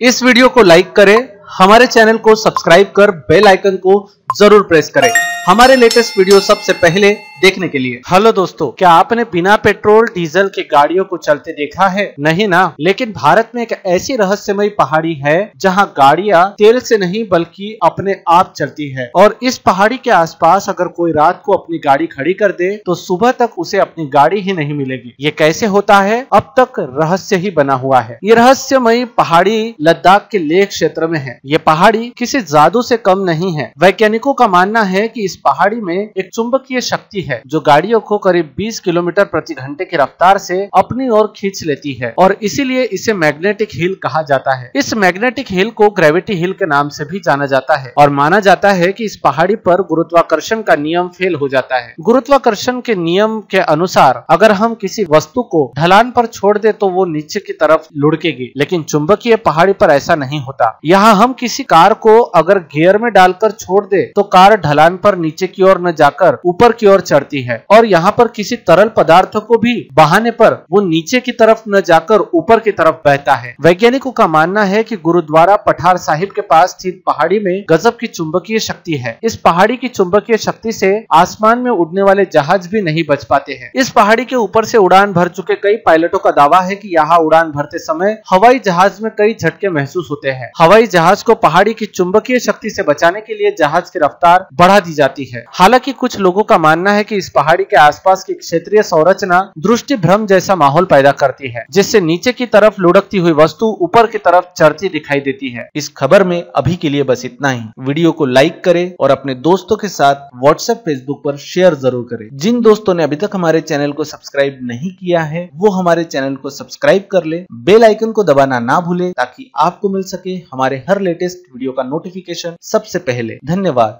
इस वीडियो को लाइक करें, हमारे चैनल को सब्सक्राइब कर बेल आइकन को ज़रूर प्रेस करें। हमारे लेटेस्ट वीडियो सबसे पहले देखने के लिए। हेलो दोस्तों, क्या आपने बिना पेट्रोल, डीजल के गाड़ियों को चलते देखा है? नहीं ना। लेकिन भारत में एक ऐसी रहस्यमयी पहाड़ी है, जहाँ गाड़ियाँ तेल से नहीं, बल्कि अपने आप चलती है। और इस पहाड़ी के आसपास अगर कोई रात को अपनी गाड़ी खड़ी कर दे तो सुबह तक उसे अपनी गाड़ी ही नहीं मिलेगी। ये कैसे होता है? अब तक रहस्य ही बना हुआ है। ये रहस्यमयी पहाड़ी लद्दाख के लेह क्षेत्र में है। ये पहाड़ी किसी जादू से कम नहीं है। वैज्ञानिकों का मानना है कि इस पहाड़ी में एक चुंबकीय शक्ति है, जो गाड़ियों को करीब 20 किलोमीटर प्रति घंटे की रफ्तार से अपनी ओर खींच लेती है और इसीलिए इसे मैग्नेटिक हिल कहा जाता है। इस मैग्नेटिक हिल को ग्रेविटी हिल के नाम से भी जाना जाता है और माना जाता है कि इस पहाड़ी पर गुरुत्वाकर्षण का नियम फेल हो जाता है। गुरुत्वाकर्षण के नियम के अनुसार अगर हम किसी वस्तु को ढलान पर छोड़ दे तो वो नीचे की तरफ़ लुढ़केगी, लेकिन चुंबकीय पहाड़ी पर ऐसा नहीं होता। यहाँ हम किसी कार को अगर गियर में डालकर छोड़ दे तो कार ढलान पर नीचे की ओर न जाकर ऊपर की ओर चढ़ती है। और यहाँ पर किसी तरल पदार्थ को भी बहाने पर वो नीचे की तरफ़ न जाकर ऊपर की तरफ़ बहता है। वैज्ञानिकों का मानना है कि गुरुद्वारा पठार साहिब के पास स्थित पहाड़ी में गजब की चुंबकीय शक्ति है। इस पहाड़ी की चुंबकीय शक्ति से आसमान में उड़ने वाले जहाज़ भी नहीं बच पाते हैं। इस पहाड़ी के ऊपर से उड़ान भर चुके कई पायलटों का दावा है कि यहाँ उड़ान भरते समय हवाई जहाज़ में कई झटके महसूस होते हैं। हवाई जहाज़ को पहाड़ी की चुंबकीय शक्ति से बचाने के लिए जहाज़ की रफ्तार बढ़ा दी जाती है। हालाँकि कुछ लोगों का मानना है कि इस पहाड़ी के आसपास की क्षेत्रीय संरचना दृष्टि भ्रम जैसा माहौल पैदा करती है, जिससे नीचे की तरफ़ लुढ़कती हुई वस्तु ऊपर की तरफ़ चढ़ती दिखाई देती है। इस खबर में अभी के लिए बस इतना ही। वीडियो को लाइक करे और अपने दोस्तों के साथ व्हाट्सएप फेसबुक पर शेयर ज़रूर करें। जिन दोस्तों ने अभी तक हमारे चैनल को सब्सक्राइब नहीं किया है, वो हमारे चैनल को सब्सक्राइब कर ले। बेल आइकन को दबाना ना भूले, ताकि आपको मिल सके हमारे हर लेटेस्ट वीडियो का नोटिफिकेशन सबसे पहले। धन्यवाद।